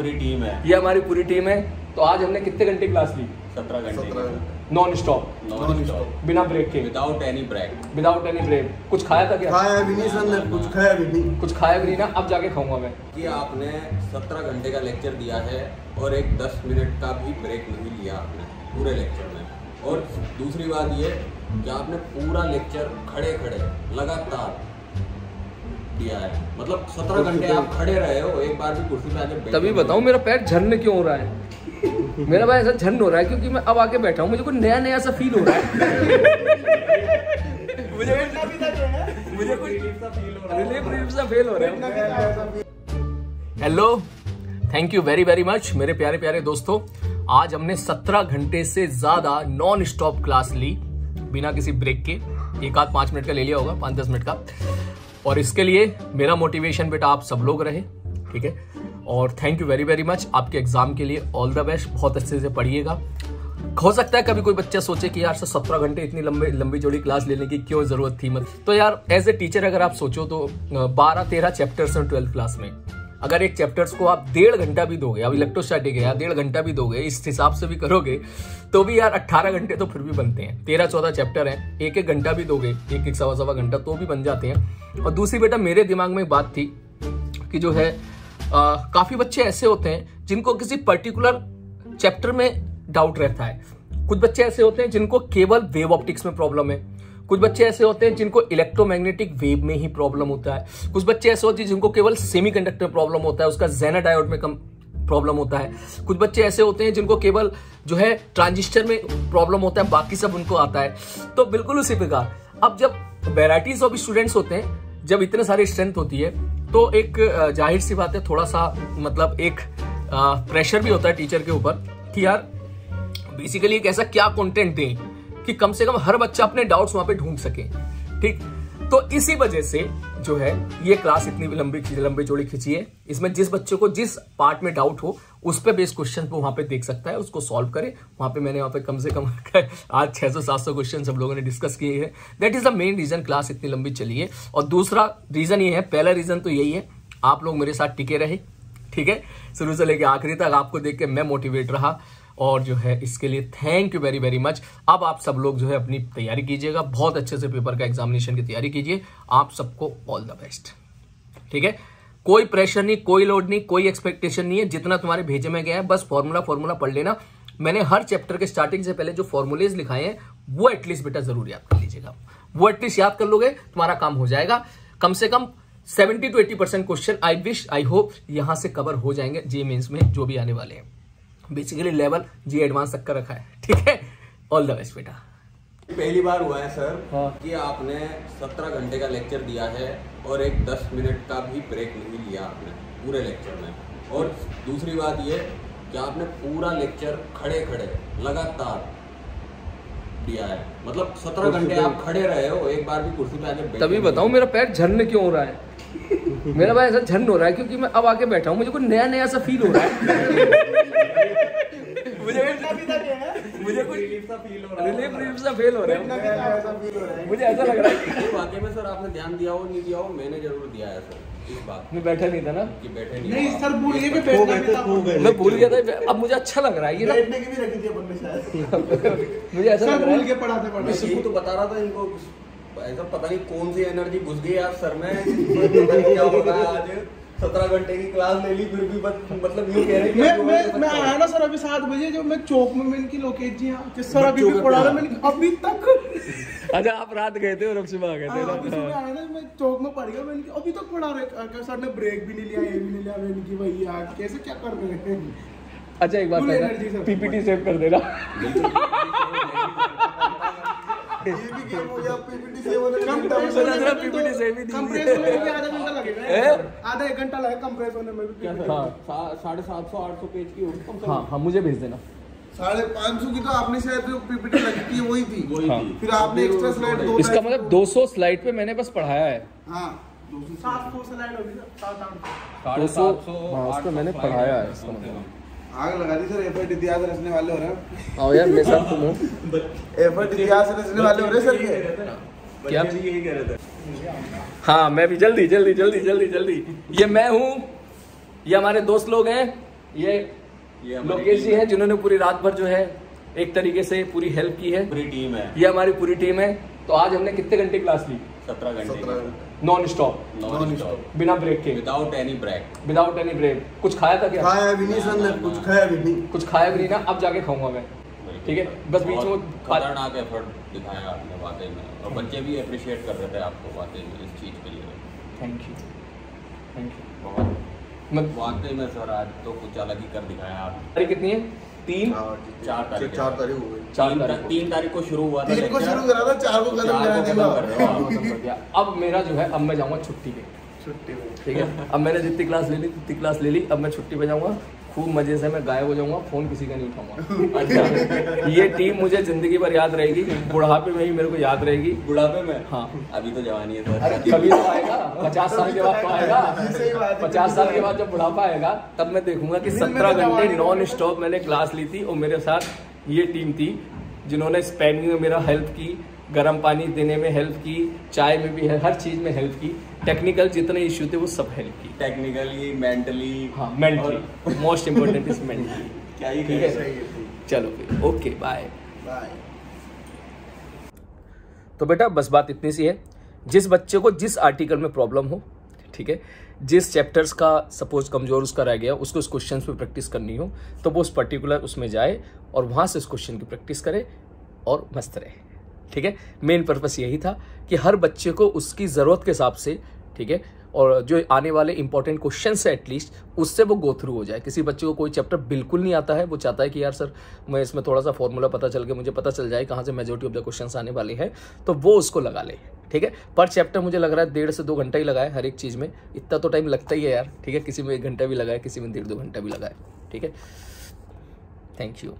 पूरी टीम है। ये हमारी पूरी टीम है। तो आज हमने कितने घंटे क्लास ली? सत्रह घंटे। नॉन स्टॉप नॉन स्टॉप बिना ब्रेक के। Without any break without any break कुछ खाया था क्या? खाया भी नहीं सर कुछ खाया भी नहीं। कुछ खाया भी नहीं ना? अब जाके खाऊँगा मैं। कि आपने सत्रह घंटे का लेक्चर दिया है और एक दस मिनट का भी ब्रेक नहीं लिया आपने पूरे लेक्चर में। और दूसरी बात ये कि आपने पूरा लेक्चर खड़े खड़े लगातार दिया है। मतलब सत्रह घंटे आप खड़े रहे हो एक बार भी कुर्सी पे आके तभी नहीं। मेरा पैर झरने क्यों हो रहा है? मेरा भाई ऐसा झरन हो रहा है क्योंकि मैं अब आके बैठा हूँ मुझे कुछ नया नया सा फील हो रहा है। मुझे मुझे कुछ रिलीफ रिलीफ सा फील हो रहा है। Hello thank you very very much मेरे प्यारे प्यारे दोस्तों। आज हमने 17 घंटे से ज़्यादा नॉन स्टॉप क्लास ली बिना किसी ब्रेक के। एक आध पाँच मिनट का ले लिया होगा पाँच दस मिनट का। और इसके लिए मेरा मोटिवेशन बेटा आप सब लोग रहे, ठीक है? और thank you very very much आपके एग्ज़ाम के लिए ऑल द बेस्ट बहुत अच्छे से पढ़िएगा। हो सकता है कभी कोई बच्चा सोचे कि यार, सर, सत्रह घंटे इतनी लंबी लंबी जोड़ी क्लास लेने की क्यों ज़रूरत थी? मत तो यार एज ए टीचर अगर आप सोचो तो बारह, तेरह चैप्टर्स हैं ट्वेल्थ क्लास में। अगर एक चैप्टर्स को आप डेढ़ घंटा भी दोगे अब इलेक्ट्रोस्टैटिक है डेढ़ घंटा भी दोगे इस हिसाब से भी करोगे तो भी यार अट्ठारह घंटे तो फिर भी बनते हैं। तेरह चौदह चैप्टर हैं एक एक घंटा भी दोगे एक एक सवा सवा घंटा तो भी बन जाते हैं। और दूसरी बेटा मेरे दिमाग में बात थी कि जो है आ, काफ़ी बच्चे ऐसे होते हैं जिनको किसी पर्टिकुलर चैप्टर में डाउट रहता है। कुछ बच्चे ऐसे होते हैं जिनको केवल वेव ऑप्टिक्स में प्रॉब्लम है। कुछ बच्चे ऐसे होते हैं जिनको इलेक्ट्रोमैग्नेटिक वेव में ही प्रॉब्लम होता है। कुछ बच्चे ऐसे होते हैं जिनको केवल सेमी सेमीकंडक्टर प्रॉब्लम होता है, उसका जेना डायोड में कम प्रॉब्लम होता है। कुछ बच्चे ऐसे होते हैं जिनको केवल जो है ट्रांजिस्टर में प्रॉब्लम होता है, बाकी सब उनको आता है। तो बिल्कुल उसी प्रकार। अब जब वेराइटीज ऑफ़ स्टूडेंट्स होते हैं, जब इतने सारे स्ट्रेंथ होती है तो एक ज़ाहिर सी बात है थोड़ा सा मतलब एक प्रेशर भी होता है टीचर के ऊपर कि यार बेसिकली एक ऐसा क्या कंटेंट दें? कि कम से कम हर बच्चा अपने डाउट्स वहाँ पे ढूंढ सके, ठीक? तो इसी वजह से जो है, ये क्लास इतनी लंबी लंबी चौड़ी खिंची है। इसमें जिस बच्चे को जिस पार्ट में डाउट हो, उस पे बेस क्वेश्चन को वहाँ पे देख सकता है, उसको सॉल्व करे। वहाँ पे मैंने वहाँ पे कम से कम आज 600 700 क्वेश्चन सब लोगों ने डिस्कस किए हैं। That is the main reason class इतनी लंबी चली है। और दूसरा रीजन ये है, पहला रीजन तो यही है, आप लोग मेरे साथ टिके रहे, ठीक है? शुरू से लेकर आखिरी तक आपको देख के मैं मोटिवेट रहा। और जो है, इसके लिए thank you very very much अब आप सब लोग जो है, अपनी तैयारी कीजिएगा। बहुत अच्छे से पेपर का एग्जामिनेशन की तैयारी कीजिए। आप सबको ऑल द बेस्ट ठीक है? कोई प्रेशर नहीं, कोई लोड नहीं, कोई एक्सपेक्टेशन नहीं है। जितना तुम्हारे भेजे में गया है, बस फॉर्मूला फॉर्मूला पढ़ लेना। मैंने हर चैप्टर के स्टार्टिंग से पहले जो फॉर्मूलेज लिखाए हैं, वो एटलीस्ट बेटा ज़रूर याद कर लीजिएगा। वो एटलीस्ट याद कर लोगे, तुम्हारा काम हो जाएगा। कम से कम 70 to 80 percent question I wish I hope यहाँ से कवर हो जाएँगे जे मेंस में, जो भी आने वाले हैं। बेसिकली लेवल जी एडवांस तक का रखा है। ठीक है? ऑल द बेस्ट बेटा। पहली बार हुआ है सर हाँ। कि आपने सत्रह घंटे का लेक्चर दिया है और एक दस मिनट का भी ब्रेक नहीं लिया आपने पूरे लेक्चर में। और दूसरी बात ये कि आपने पूरा लेक्चर खड़े खड़े लगातार दिया है। मतलब सत्रह घंटे आप खड़े रहे हो एक बार भी कुर्सी पे आके तभी। बताऊँ मेरा पैर झरने क्यों हो रहा है? मेरा भाई ऐसा झरन हो रहा है क्योंकि मैं अब आके बैठा हूँ मुझे कुछ नया नया सा फील हो रहा है। मुझे मुझे कुछ रिलीफ रिलीफ सा फील हो रहा है। मुझे ऐसा लग रहा है ये वाकई में सर आपने ध्यान दिया हो नहीं दिया हो मैंने ज़रूर दिया है सर मैं बैठा नहीं था ना। कि बैठे नहीं नहीं सर भूल गए कि बैठना था। खो गए मैं भूल गया था अब मुझे अच्छा लग रहा है ये ना बैठने की भी रखी थी अपन ने शायद। मुझे ऐसा सर लग रहा भूल है। के पढ़ाते पढ़ाते। तो बता रहा था इनको ऐसा पता नहीं कौन सी एनर्जी घुस गई यार सर में। पता नहीं क्या हो रहा है आज। सत्रह घंटे की क्लास ले ली फिर भी बत- मतलब यूँ कह रहे हैं कि मैं मैं मैं आया ना सर अभी सात बजे जब मैं चौक में मैं इनकी लोकेट जी हाँ सर अभी भी पढ़ा रहा मैंने अभी तक? अच्छा आप रात गए थे और अब सुबह आ गए हाँ, अभी सुबह आया ना मैं चौक में पढ़ गया मैंने अभी तक पढ़ा रहे सर ने ब्रेक भी नहीं लिया ये भी नहीं लिया मैंने की भैया कैसे क्या कर रहे हैं? अच्छा एक बात है. पीपीटी सेव कर देना। पीपीटी से से भी आधा एक घंटा लगेगा कंप्रेस होने में भी सा- साढ़े सात सौ आठ सौ पेज की होगी हाँ हाँ मुझे भेज देना साढ़े पाँच सौ की तो आपने शायद जो पीपीटी लगी थी वही थी वही हाँ। थी। फिर आपने एक्स्ट्रा स्लाइड दो इसका मतलब 200 स्लाइड पे मैंने बस पढ़ाया है हाँ सात सौ स्लाइड होगी सात आठ सौ हाँ, सौ मैंने पढ़ाया है इसका मतलब। आग लगा दी सर एफर्ट इतिहास रचने वाले हो रहे हैं। आओ यार मेरे साथ तुम हो एफर्ट इतिहास रचने वाले हो रहे हैं सर के। क्या? भी यही कह रहे थे। हाँ मैं भी जल्दी जल्दी जल्दी जल्दी जल्दी। ये मैं हूँ ये हमारे दोस्त लोग हैं ये ये लोकेश जी हैं। जिन्होंने पूरी रात भर जो है एक तरीके से पूरी हेल्प की है। पूरी टीम है। ये हमारी पूरी टीम है। तो आज हमने कितने घंटे क्लास ली? सत्रह घंटे। सत्रह नॉन स्टॉप नॉन स्टॉप बिना ब्रेक के. Without any break without any break कुछ खाया था क्या? खाया भी नहीं सर ने कुछ खाया भी नहीं। कुछ खाया भी नहीं ना अब जाके खाऊँगा मैं। ठीक है? बस बीच में खतरनाक एफर्ट दिखाया आपने वाकई में। और बच्चे भी अप्रिशिएट कर रहे थे आपको वाकई में इस चीज़ के लिए। थैंक यू थैंक यू बहुत मैं वाकई में सर आज तो कुछ अलग ही कर दिखाया आपने। तारीख कितनी है? तीन हाँ। चार तारीख चार तारीख हो गई चार तीन तारीख को। तीन तारीख को शुरू हुआ था तीन को शुरू करा था चार को खत्म हो आप। खत्म कर दिया अब मेरा जो है अब मैं जाऊँगा छुट्टी पे छुट्टी ठीक है? अब मैंने जितनी क्लास ले ली जितनी क्लास ले ली अब मैं छुट्टी पे जाऊँगा खूब मज़े से मैं गायब हो जाऊँगा फ़ोन किसी का नहीं उठाऊँगा। अच्छा ये टीम मुझे ज़िंदगी भर याद रहेगी बुढ़ापे में ही मेरे को याद रहेगी। बुढ़ापे में? हाँ। अभी तो जवानी है सर कभी तो आएगा पचास साल के बाद तो आएगा। सही बात है। पचास साल के बाद जब बुढ़ापा आएगा तब मैं देखूँगा कि सत्रह तो घंटे नॉन स्टॉप मैंने क्लास ली थी और मेरे साथ ये टीम थी जिन्होंने स्पेनिंग में मेरा हेल्प की गर्म पानी देने में हेल्प की चाय में भी हर चीज़ में हेल्प की। टेक्निकल जितने इश्यू थे वो सब हेल्प की। टेक्निकली मेंटली हाँ mentally most important is mentally क्या ही ठीक है? सही चलो फिर। ओके बाय बाय तो बेटा बस बात इतनी सी है। जिस बच्चे को जिस आर्टिकल में प्रॉब्लम हो ठीक है? जिस चैप्टर्स का सपोज़ कमज़ोर उसका रह गया उसको उस क्वेश्चन पे प्रैक्टिस करनी हो तो वो उस पर्टिकुलर उसमें जाए और वहाँ से उस क्वेश्चन की प्रैक्टिस करे और मस्त रहे। ठीक है? मेन पर्पस यही था कि हर बच्चे को उसकी ज़रूरत के हिसाब से, ठीक है? और जो आने वाले इंपॉर्टेंट क्वेश्चन है एटलीस्ट उससे वो गो थ्रू हो जाए। किसी बच्चे को कोई चैप्टर बिल्कुल नहीं आता है, वो चाहता है कि यार सर, मैं इसमें थोड़ा सा फॉर्मूला पता चल के मुझे पता चल जाए कहाँ से मेजोरिटी ऑफ़ द क्वेश्चन आने वाले हैं तो वो उसको लगा ले, ठीक है? पर चैप्टर मुझे लग रहा है डेढ़ से दो घंटा ही लगाए हर एक चीज़ में। इतना तो टाइम लगता ही है यार, ठीक है? किसी में एक घंटा भी लगाए किसी में डेढ़ दो घंटा भी लगाए ठीक है? Thank you